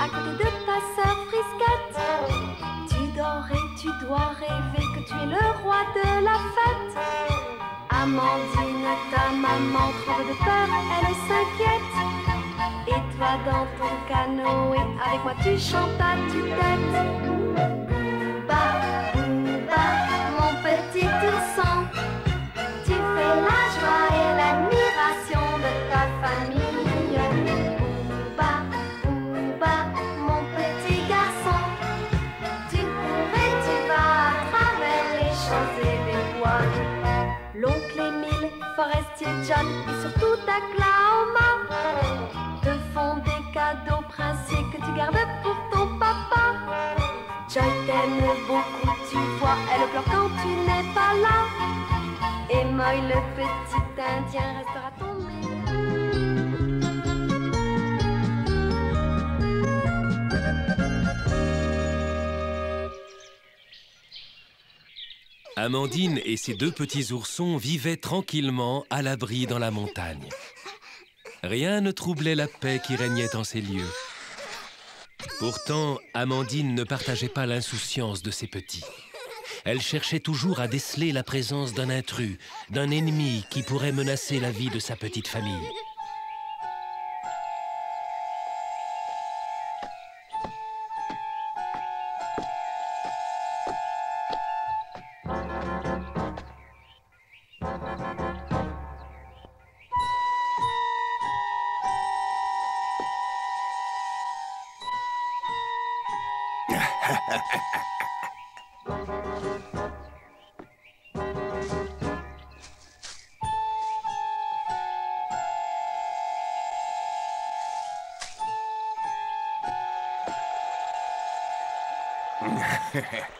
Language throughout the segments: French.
à côté de ta sœur frisquette. Tu dors et tu dois rêver que tu es le roi de la fête. Amandine, ta maman tremble de peur, elle s'inquiète. Et toi dans ton canoë, avec moi tu chantes à tue-tête. Booba, booba, mon petit ourson, surtout Oklahoma te font des cadeaux princiers que tu gardes pour ton papa. Joy t'aime beaucoup, tu vois, elle pleure quand tu n'es pas là. Et Moy, le petit indien, restera ton. Amandine et ses deux petits oursons vivaient tranquillement à l'abri dans la montagne. Rien ne troublait la paix qui régnait en ces lieux. Pourtant, Amandine ne partageait pas l'insouciance de ses petits. Elle cherchait toujours à déceler la présence d'un intrus, d'un ennemi qui pourrait menacer la vie de sa petite famille. C'est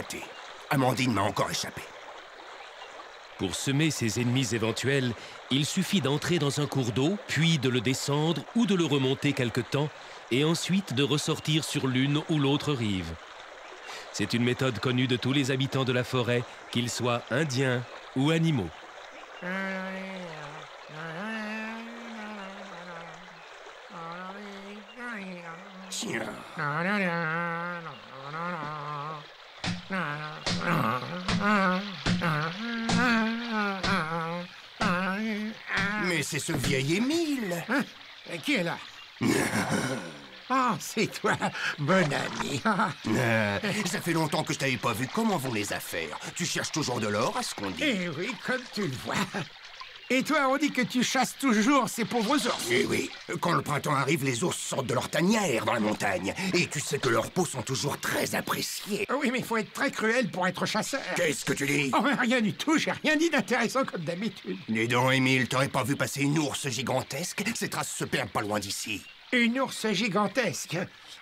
raté. Amandine m'a encore échappé. Pour semer ses ennemis éventuels, il suffit d'entrer dans un cours d'eau, puis de le descendre ou de le remonter quelque temps, et ensuite de ressortir sur l'une ou l'autre rive. C'est une méthode connue de tous les habitants de la forêt, qu'ils soient indiens ou animaux. Tiens, mais c'est ce vieil Émile. Hein? Qui est là? Ah, c'est toi, bon ami. Euh, ça fait longtemps que je t'avais pas vu. Comment vont les affaires? Tu cherches toujours de l'or, à ce qu'on dit Eh oui, comme tu le vois. Et toi, on dit que tu chasses toujours ces pauvres ours. Eh oui, quand le printemps arrive, les ours sortent de leur tanière dans la montagne. Et tu sais que leurs peaux sont toujours très appréciées. Ah Oui, mais il faut être très cruel pour être chasseur. Qu'est-ce que tu dis? Oh, mais rien du tout, j'ai rien dit d'intéressant comme d'habitude. Dis donc, Émile, t'aurais pas vu passer une ours gigantesque? Ces traces se perdent pas loin d'ici. Une ours gigantesque?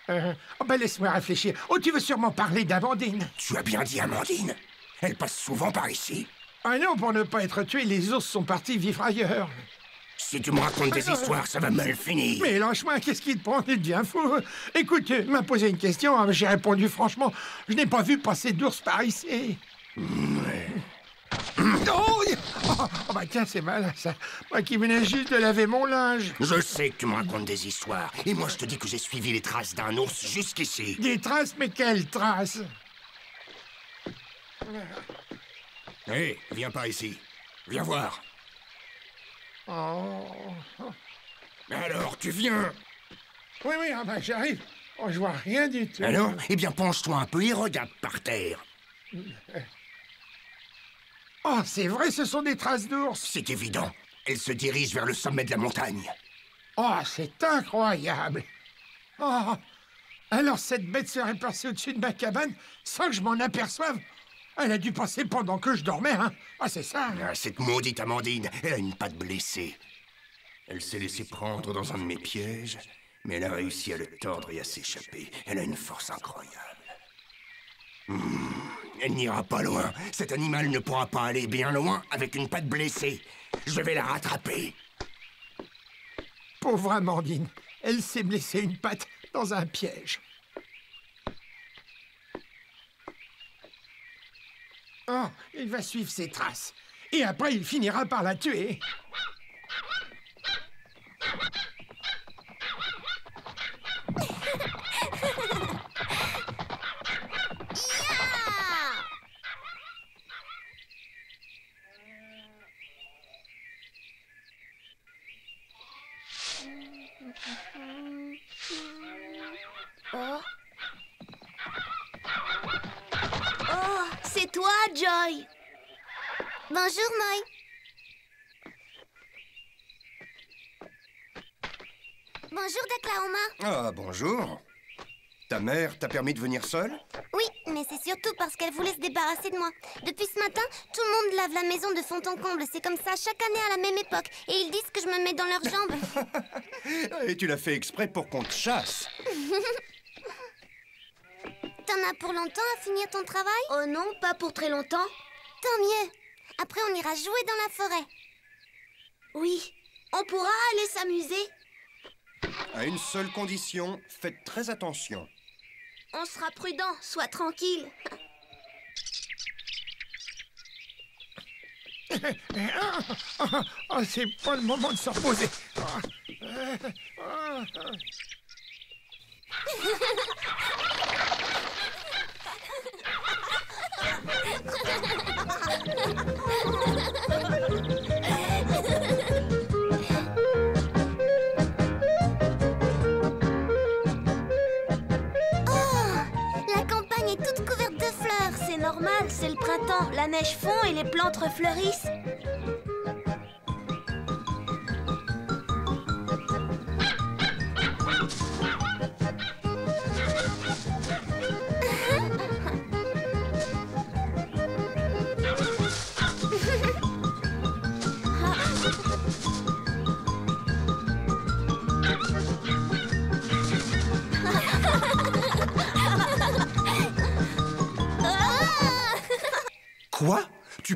Euh, oh, ben laisse-moi réfléchir. Oh, tu veux sûrement parler d'Amandine Tu as bien dit Amandine Elle passe souvent par ici. Ah non, pour ne pas être tué, les ours sont partis vivre ailleurs. Si tu me racontes des histoires, ça va mal finir. Mais lâche-moi, qu'est-ce qui te prend? Tu deviens fou. Écoute, tu m'as posé une question, hein, j'ai répondu franchement. Je n'ai pas vu passer d'ours par ici. Oh, y- oh, oh, bah tiens, c'est mal ça. Moi qui venais juste de laver mon linge. Je sais que tu me racontes des histoires. Et moi, je te dis que j'ai suivi les traces d'un ours jusqu'ici. Des traces, mais quelles traces? Hé, viens par ici. Viens voir. Oh. Alors, tu viens Oui, oui, ah bah, j'arrive. Oh, je vois rien du tout. Alors Eh bien, penche-toi un peu et regarde par terre. Oh, c'est vrai, ce sont des traces d'ours. C'est évident. Elle se dirige vers le sommet de la montagne. Oh, c'est incroyable. Oh, alors cette bête serait passée au-dessus de ma cabane sans que je m'en aperçoive. Elle a dû passer pendant que je dormais, hein. Ah, c'est ça. Ah, cette maudite Amandine, elle a une patte blessée. Elle s'est laissée prendre dans un de mes pièges, mais elle a réussi à le tordre et à s'échapper. Elle a une force incroyable. Hmm, elle n'ira pas loin. Cet animal ne pourra pas aller bien loin avec une patte blessée. Je vais la rattraper. Pauvre Amandine, elle s'est blessée une patte dans un piège. Oh, il va suivre ses traces. Et après, il finira par la tuer. Oh. Oh, c'est toi, Joy. Bonjour, Moy. Bonjour, Daklahoma. Ah, bonjour. Ta mère t'a permis de venir seule? Oui, mais c'est surtout parce qu'elle voulait se débarrasser de moi. Depuis ce matin, tout le monde lave la maison de fond en comble. C'est comme ça chaque année à la même époque. Et ils disent que je me mets dans leurs jambes. Et tu l'as fait exprès pour qu'on te chasse. As pour longtemps à finir ton travail Oh non, pas pour très longtemps. Tant mieux. Après, on ira jouer dans la forêt. Oui, on pourra aller s'amuser. À une seule condition, faites très attention. On sera prudent, sois tranquille. Oh, c'est pas le moment de se reposer. Ah, euh, ah, ah. Oh La campagne est toute couverte de fleurs. C'est normal, c'est le printemps. La neige fond et les plantes refleurissent.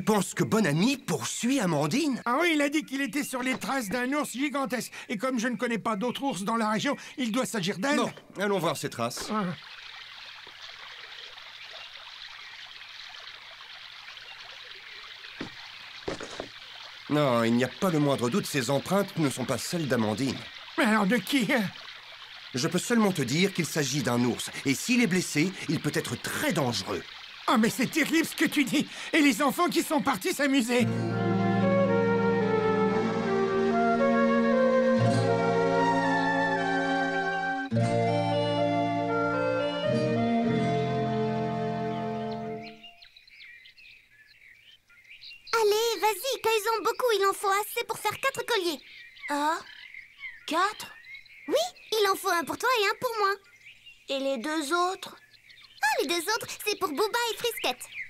Penses que Bonami poursuit Amandine Ah oui, il a dit qu'il était sur les traces d'un ours gigantesque. Et comme je ne connais pas d'autres ours dans la région, il doit s'agir d'elle. Non, allons voir ses traces. Ah. Non, il n'y a pas le moindre doute, ces empreintes ne sont pas celles d'Amandine. Mais alors de qui hein? Je peux seulement te dire qu'il s'agit d'un ours, et s'il est blessé, il peut être très dangereux. Ah mais c'est terrible ce que tu dis. Et les enfants qui sont partis s'amuser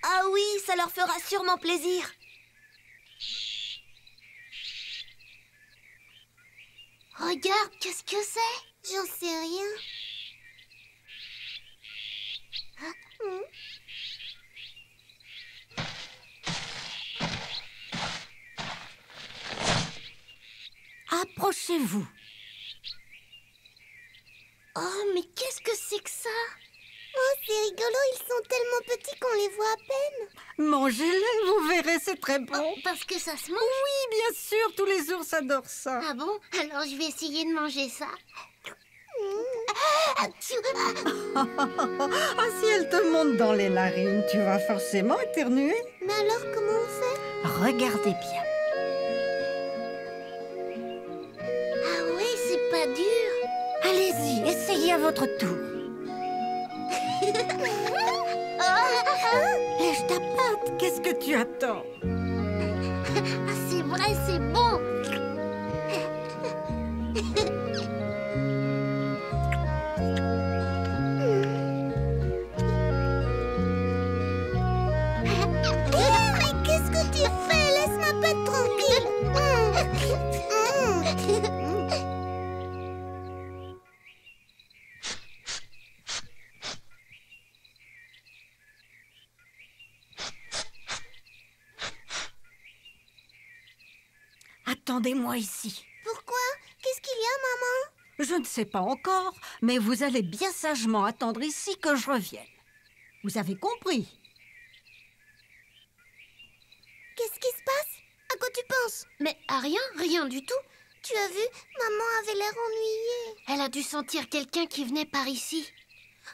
Ah oui, ça leur fera sûrement plaisir. Regarde, qu'est-ce que c'est? J'en sais rien. Ah, hmm. Approchez-vous. Oh, mais qu'est-ce que c'est que ça? Oh, c'est rigolo, ils sont tellement petits qu'on les voit à peine. Mangez-les, vous verrez, c'est très bon. Oh, parce que ça se mange Oui, bien sûr, tous les ours adorent ça. Ah bon? Alors je vais essayer de manger ça. Ah, ah. Ah, si elle te monte dans les narines, tu vas forcément éternuer. Mais alors, comment on fait? Regardez bien. Ah oui, c'est pas dur. Allez-y, essayez à votre tour. Qu'est-ce que tu attends Ah, c'est vrai, c'est bon. Qu'est-ce que tu fais? Laisse ma patte tranquille. Attendez-moi ici. Pourquoi? Qu'est-ce qu'il y a, Je ne sais pas encore, mais vous allez bien sagement attendre ici que je revienne. Vous avez compris? Qu'est-ce qui se passe? À quoi tu penses? Mais à rien, rien du tout. Tu as vu? Maman avait l'air ennuyée. Elle a dû sentir quelqu'un qui venait par ici.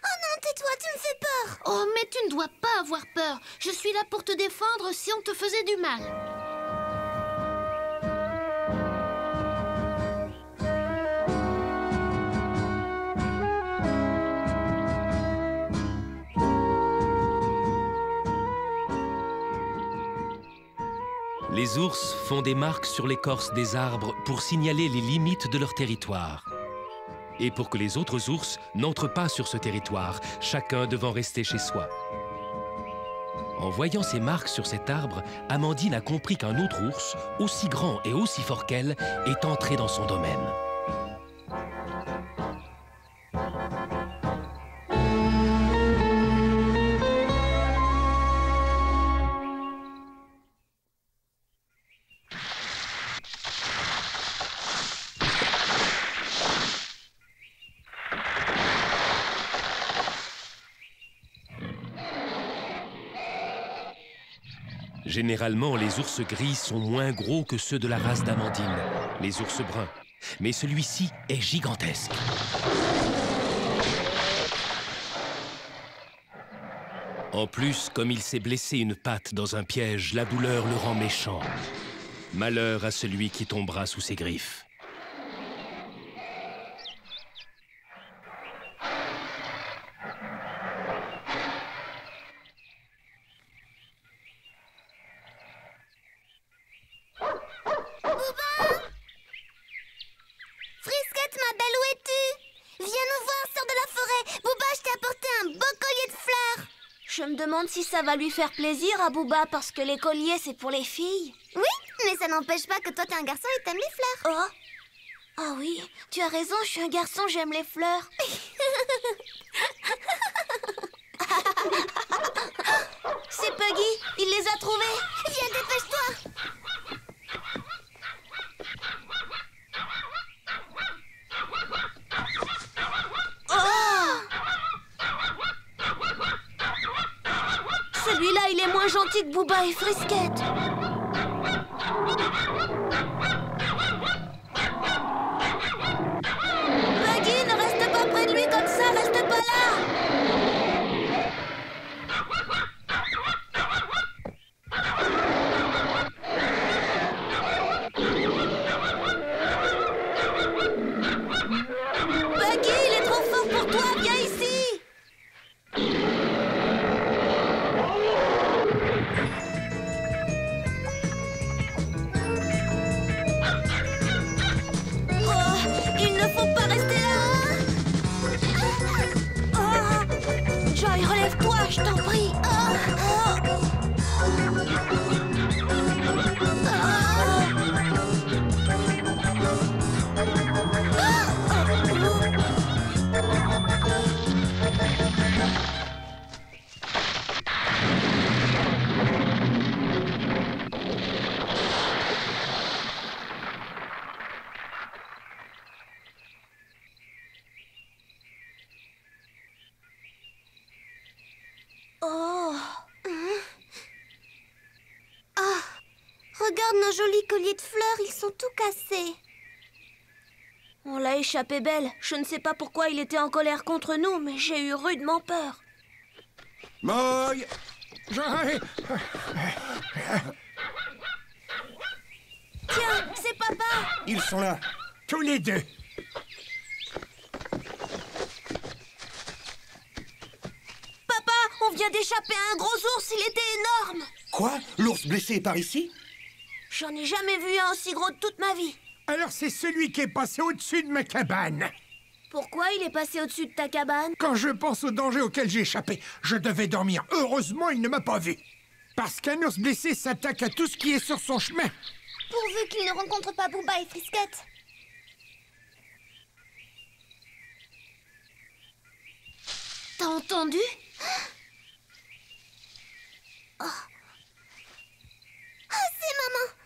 Oh non, tais-toi, tu me fais peur. Oh, mais tu ne dois pas avoir peur. Je suis là pour te défendre si on te faisait du mal. Les ours font des marques sur l'écorce des arbres pour signaler les limites de leur territoire. Et pour que les autres ours n'entrent pas sur ce territoire, chacun devant rester chez soi. En voyant ces marques sur cet arbre, Amandine a compris qu'un autre ours, aussi grand et aussi fort qu'elle, est entré dans son domaine. Généralement, les ours gris sont moins gros que ceux de la race d'Amandine, les ours bruns. Mais celui-ci est gigantesque. En plus, comme il s'est blessé une patte dans un piège, la douleur le rend méchant. Malheur à celui qui tombera sous ses griffes. Frisquette, Viens nous voir, sors de la forêt. Booba, je t'ai apporté un beau collier de fleurs. Je me demande si ça va lui faire plaisir à Booba parce que les colliers c'est pour les filles. Oui, mais ça n'empêche pas que toi t'es un garçon et t'aimes les fleurs. Oh Ah oui, tu as raison, je suis un garçon, j'aime les fleurs. C'est Puggy, il les a trouvées. Viens, dépêche-toi. Il est moins gentil que Booba et Frisquette. Colliers de fleurs, ils sont tout cassés. on l'a échappé belle. Je ne sais pas pourquoi il était en colère contre nous, mais j'ai eu rudement peur. Moy Je... Tiens, c'est papa Ils sont là. Tous les deux. Papa, on vient d'échapper à un gros ours, il était énorme Quoi? L'ours blessé est par ici? J'en ai jamais vu un aussi gros de toute ma vie. Alors c'est celui qui est passé au-dessus de ma cabane. Pourquoi il est passé au-dessus de ta cabane? Quand je pense au danger auquel j'ai échappé, je devais dormir. Heureusement, il ne m'a pas vu. Parce qu'un ours blessé s'attaque à tout ce qui est sur son chemin. Pourvu qu'il ne rencontre pas Booba et Frisquette. T'as entendu? Ah, c'est maman C'est maman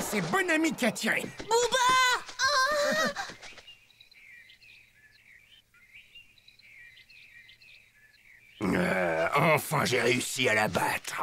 c'est bon ami qui a tiré. Euh, enfin, j'ai réussi à la battre.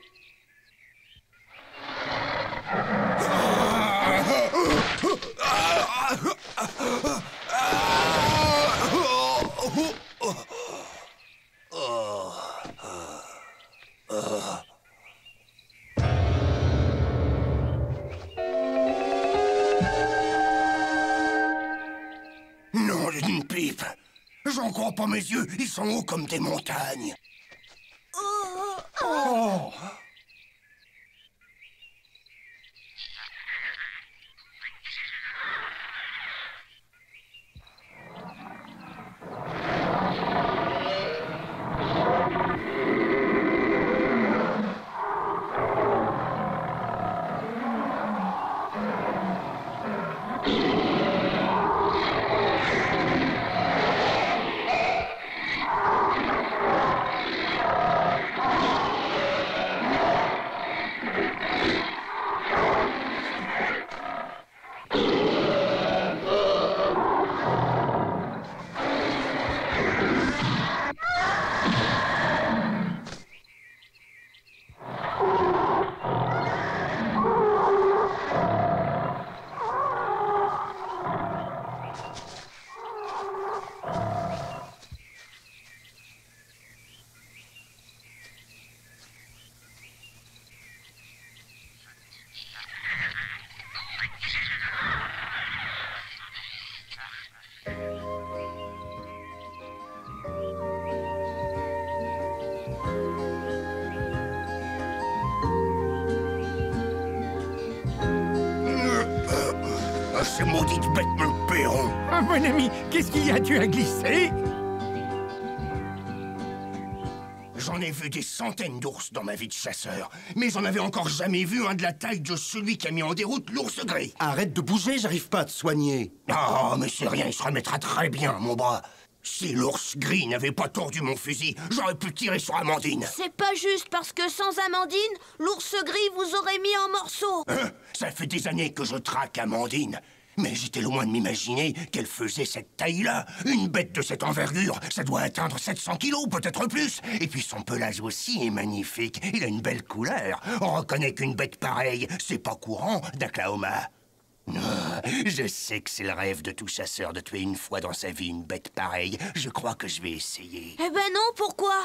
Pas mes yeux, ils sont hauts comme des montagnes. Ces maudites bêtes me paieront. Ah, mon ami, qu'est-ce qu'il y a? Tu as glissé? J'en ai vu des centaines d'ours dans ma vie de chasseur, mais j'en avais encore jamais vu un de la taille de celui qui a mis en déroute l'ours gris. Arrête de bouger, j'arrive pas à te soigner. Oh, mais c'est rien, il se remettra très bien, mon bras. Si l'ours gris n'avait pas tordu mon fusil, j'aurais pu tirer sur Amandine. C'est pas juste parce que sans Amandine, l'ours gris vous aurait mis en morceaux. Hein? Ça fait des années que je traque Amandine. Mais j'étais loin de m'imaginer qu'elle faisait cette taille-là. Une bête de cette envergure, ça doit atteindre 700 kilos, peut-être plus. Et puis son pelage aussi est magnifique. Il a une belle couleur. On reconnaît qu'une bête pareille, c'est pas courant d'Oklahoma. Ah, Je sais que c'est le rêve de tout chasseur de tuer une fois dans sa vie une bête pareille. Je crois que je vais essayer. Eh ben non, pourquoi?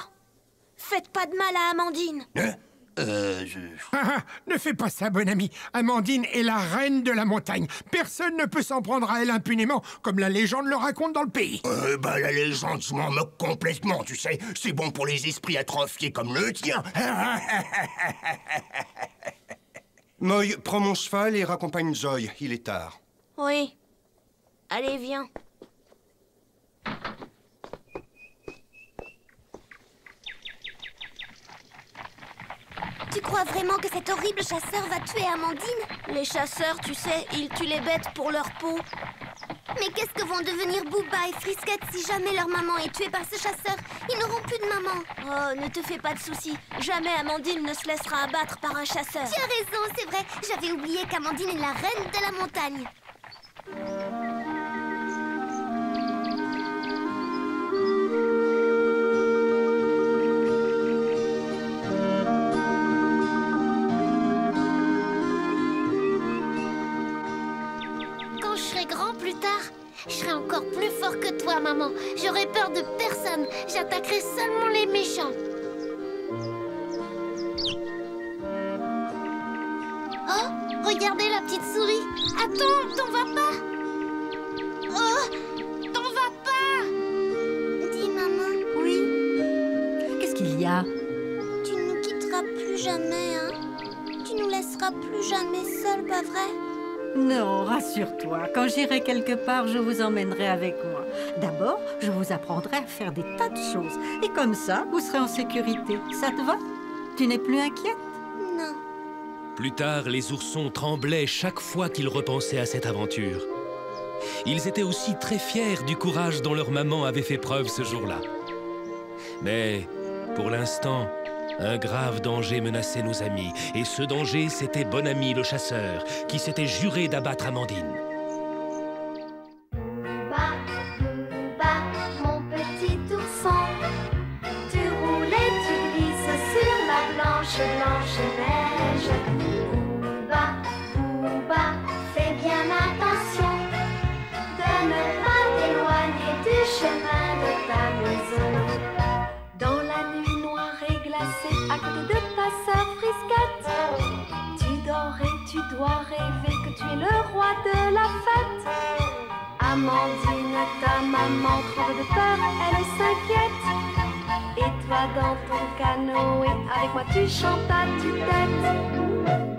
Faites pas de mal à Amandine. Hein? Euh, je... Ah, ah, ne fais pas ça, bon ami. Amandine est la reine de la montagne. Personne ne peut s'en prendre à elle impunément, comme la légende le raconte dans le pays. Euh, bah, la légende, je m'en moque complètement, tu sais. C'est bon pour les esprits atrophiés comme le tien. Moy, prends mon cheval et raccompagne Joy. Il est tard. Oui. Allez, viens. Crois vraiment que cet horrible chasseur va tuer Amandine Les chasseurs, tu sais, ils tuent les bêtes pour leur peau. Mais qu'est-ce que vont devenir Booba et Frisquette si jamais leur maman est tuée par ce chasseur? Ils n'auront plus de maman. Oh, ne te fais pas de soucis. Jamais Amandine ne se laissera abattre par un chasseur. Tu as raison, c'est vrai. J'avais oublié qu'Amandine est la reine de la montagne. Je serai encore plus fort que toi, maman. J'aurai peur de personne. J'attaquerai seulement les méchants. Oh, regardez la petite souris. Attends, t'en vas pas. Oh, t'en vas pas. Dis, maman, Oui Qu'est-ce qu'il y a? Tu nous quitteras plus jamais, hein Tu nous laisseras plus jamais seuls, pas vrai? Non, rassure-toi, quand j'irai quelque part, je vous emmènerai avec moi. D'abord, je vous apprendrai à faire des tas de choses. Et comme ça, vous serez en sécurité. Ça te va? Tu n'es plus inquiète? Non. Plus tard, les oursons tremblaient chaque fois qu'ils repensaient à cette aventure. Ils étaient aussi très fiers du courage dont leur maman avait fait preuve ce jour-là. Mais, pour l'instant, un grave danger menaçait nos amis, et ce danger, c'était Bonami le chasseur, qui s'était juré d'abattre Amandine. Le roi de la fête. Amandine, ta maman tremble de peur, elle s'inquiète. Et toi dans ton canoë, avec moi tu chantes à tue-tête.